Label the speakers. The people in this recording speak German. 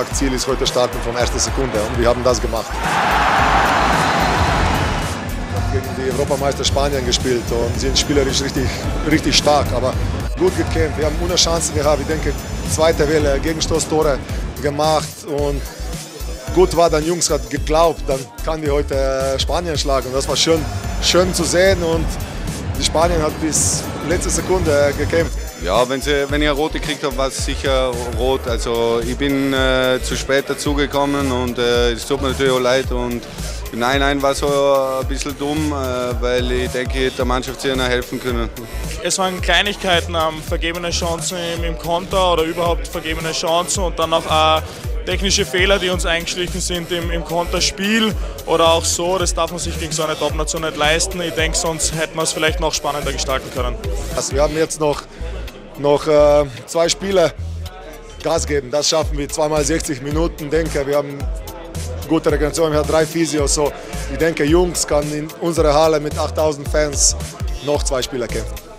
Speaker 1: gesagt, Ziel ist heute starten von erster Sekunde und wir haben das gemacht. Ich habe gegen die Europameister Spanien gespielt und sind spielerisch richtig, richtig stark, aber gut gekämpft. Wir haben ohne Chancen gehabt. Ich denke, zweite Welle, Gegenstoßtore gemacht und gut war, dann Jungs hat geglaubt, dann kann die heute Spanien schlagen. Das war schön, schön zu sehen und die Spanien hat bis letzte Sekunde gekämpft.
Speaker 2: Ja, wenn, sie, wenn ich eine rote gekriegt habe, war es sicher rot. Also ich bin äh, zu spät dazugekommen und äh, es tut mir natürlich auch leid. Und nein, nein, war so ein bisschen dumm, äh, weil ich denke, ich hätte der Mannschaft sehr helfen können.
Speaker 3: Es waren Kleinigkeiten, ähm, vergebene Chancen im, im Konter oder überhaupt vergebene Chancen und dann auch äh, technische Fehler, die uns eingeschlichen sind im, im Konterspiel oder auch so. Das darf man sich gegen so eine Top-Nation nicht leisten. Ich denke, sonst hätten wir es vielleicht noch spannender gestalten können.
Speaker 1: Also wir haben jetzt noch noch äh, zwei Spiele Gas geben. Das schaffen wir zweimal 60 Minuten. denke, wir haben gute Regeneration. Wir haben drei Physios. So, ich denke, Jungs kann in unserer Halle mit 8000 Fans noch zwei Spiele kämpfen.